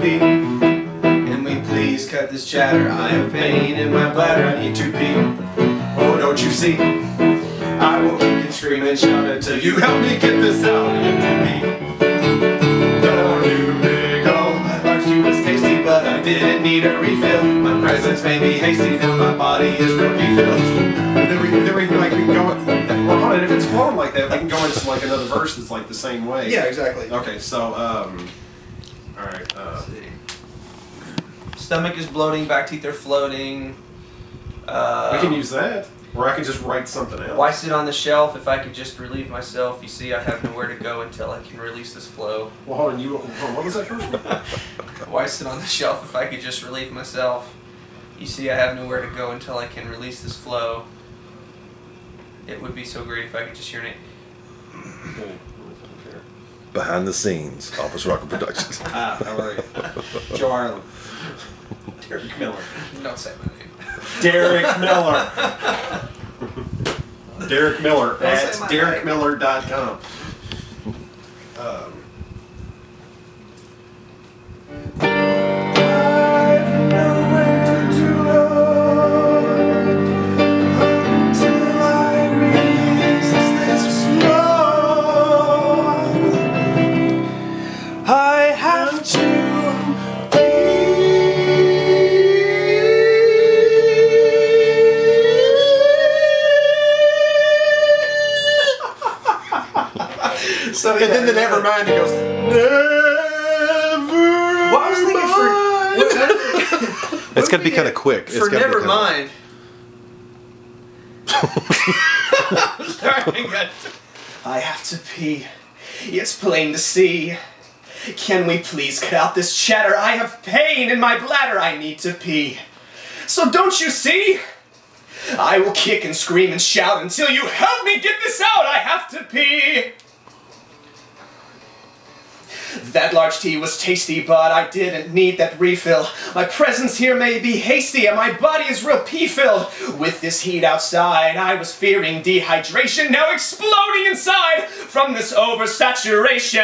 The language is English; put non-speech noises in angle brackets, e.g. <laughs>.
be And we please cut this chatter I have pain in my bladder I need to pee Oh don't you see I will kick and scream and shout until you help me get this out I tasty to pee didn't need a refill. My presence made me hasty, though my body is really filled. Then we, then like, we go, well, hold on, if it's formed like that, we can go into like another verse that's like the same way. Yeah, exactly. Okay, so. Um, alright, uh, Let's see. Stomach is bloating, back teeth are floating. Uh, we can use that, or I can just write something else. Why sit on the shelf if I could just relieve myself? You see, I have nowhere to go until I can release this flow. Well, hold on, you, hold on, what was that first one? <laughs> Why sit on the shelf if I could just relieve myself? You see, I have nowhere to go until I can release this flow. It would be so great if I could just urinate. Behind the scenes, OfficeRocker Productions. <laughs> Ah, how are you? Joe Ireland. Derek Miller. Don't say my name. Derek Miller. Derek Miller Don't at say my derekmiller.com. Um, So and then the never mind, he goes, never Well, I was thinking for. what- what- <laughs> It's gonna be kind of quick. It's For gotta never mind. Sorry, I got- I have to pee. It's plain to see. Can we please cut out this chatter? I have pain in my bladder. I need to pee. So don't you see? I will kick and scream and shout until you help me get this out. I have to pee. That large tea was tasty, but I didn't need that refill. My presence here may be hasty, and my body is real pee-filled. With this heat outside, I was fearing dehydration, now exploding inside from this oversaturation.